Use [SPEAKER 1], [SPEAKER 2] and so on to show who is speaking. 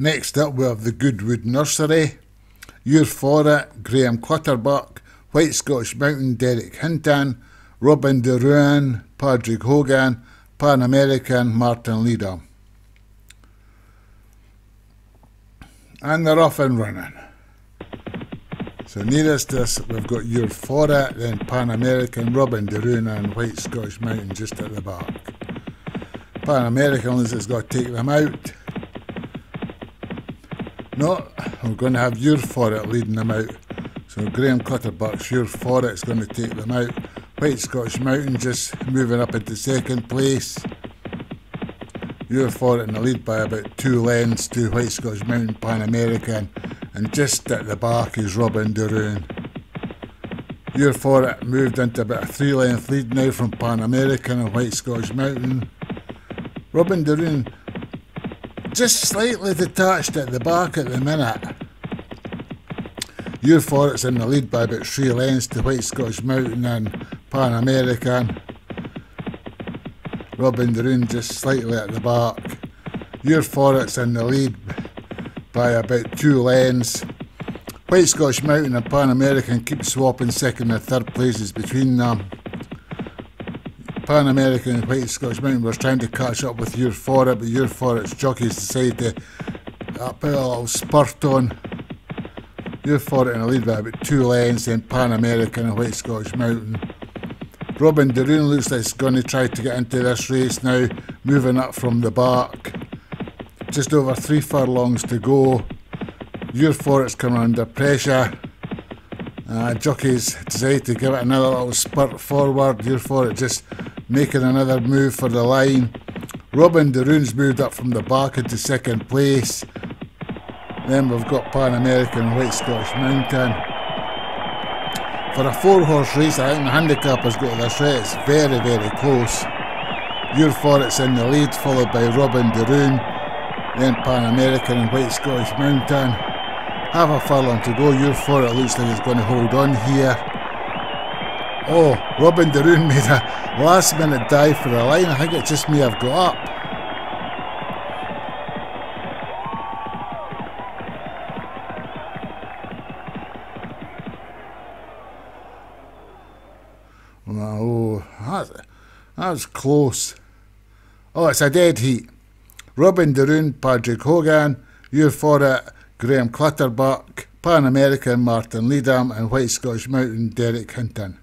[SPEAKER 1] Next up we have the Goodwood Nursery. You're for it, Graham Clutterbuck, White Scottish Mountain, Derek Hinton, Robin de Rouen, Padraig Hogan, Pan American, Martin Leader. And they're off and running. So nearest us, we've got You're For It, then Pan American, Robin de Rouen and White Scottish Mountain just at the back. Pan American has got to take them out. No, we're going to have You're For It leading them out. So Graham Clutterbuck's You're For It's going to take them out. White Scottish Mountain just moving up into second place. You're For It in the lead by about two lengths to White Scottish Mountain Pan American. And just at the back is Robin. You're For It moved into about a three length lead now from Pan American and White Scottish Mountain. Robin de Rouen just slightly detached at the back at the minute. For in the lead by about three lengths to White Scottish Mountain and Pan American. Robin de Rouen just slightly at the back. For in the lead by about two lengths. White Scottish Mountain and Pan American keep swapping second and third places between them. Pan American and White Scottish Mountain was trying to catch up with You're For It, but You're For It's jockeys decided to uh, put a little spurt on. You're For It in a lead by about two lengths, then Pan American and White Scottish Mountain. Robin de Rouen looks like he's going to try to get into this race now, moving up from the back. Just over three furlongs to go. You're For It's coming under pressure. Uh, jockeys decide to give it another little spurt forward. You're For It just making another move for the line. Robin de Rouen's moved up from the back into second place. Then we've got Pan American and White Scottish Mountain. For a four horse race, I think the handicap has got this right. It's very, very close. You're For It's in the lead, followed by Robin de Rouen. Then Pan American and White Scottish Mountain. Half a furlong to go. You're For It looks like it's going to hold on here. Oh, Robin de Rouen made a last minute dive for the line. I think it just may have got up. Oh, that, that was close. Oh, it's a dead heat. Robin de Rouen, Padraig Hogan, You're For It, Graham Clutterbuck, Pan American Martin Leadham, and White Scottish Mountain Derek Hinton.